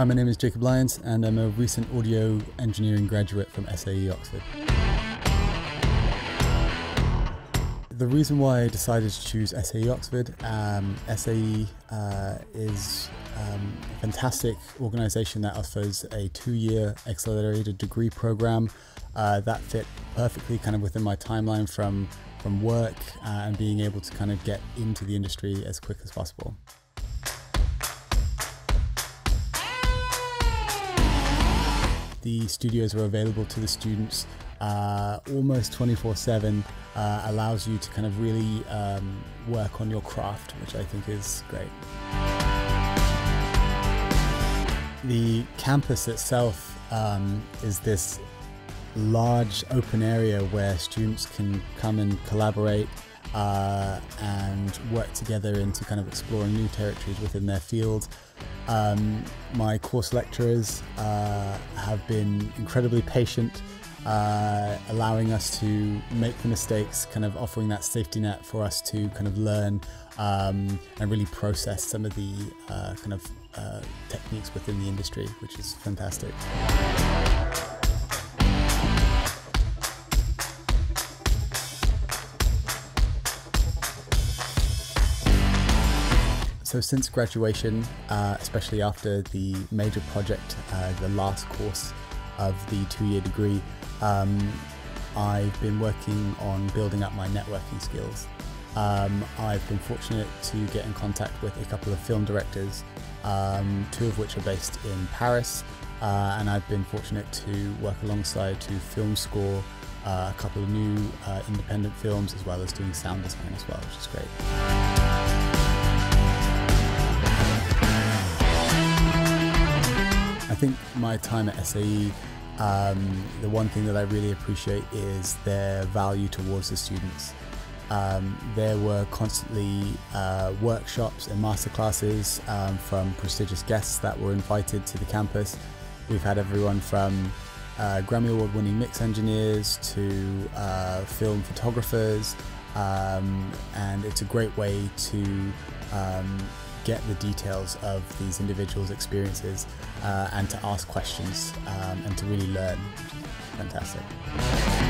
Hi, my name is Jacob Lyons, and I'm a recent audio engineering graduate from SAE Oxford. The reason why I decided to choose SAE Oxford, um, SAE uh, is um, a fantastic organisation that offers a two-year accelerated degree program uh, that fit perfectly kind of within my timeline from from work uh, and being able to kind of get into the industry as quick as possible. The studios are available to the students uh, almost 24 7, uh, allows you to kind of really um, work on your craft, which I think is great. The campus itself um, is this large open area where students can come and collaborate uh, and work together into kind of exploring new territories within their field. Um, my course lecturers uh, have been incredibly patient, uh, allowing us to make the mistakes, kind of offering that safety net for us to kind of learn um, and really process some of the uh, kind of uh, techniques within the industry, which is fantastic. So since graduation, uh, especially after the major project, uh, the last course of the two-year degree, um, I've been working on building up my networking skills. Um, I've been fortunate to get in contact with a couple of film directors, um, two of which are based in Paris, uh, and I've been fortunate to work alongside to film score uh, a couple of new uh, independent films as well as doing sound design as well, which is great. Think my time at SAE, um, the one thing that I really appreciate is their value towards the students. Um, there were constantly uh, workshops and masterclasses um, from prestigious guests that were invited to the campus. We've had everyone from uh, Grammy Award winning mix engineers to uh, film photographers, um, and it's a great way to um, get the details of these individuals' experiences uh, and to ask questions um, and to really learn. Fantastic.